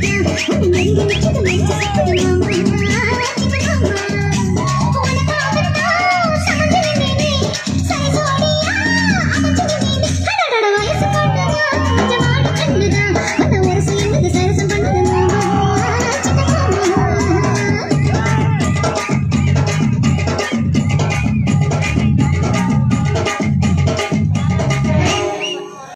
down. When you get me, kick me, just sit down.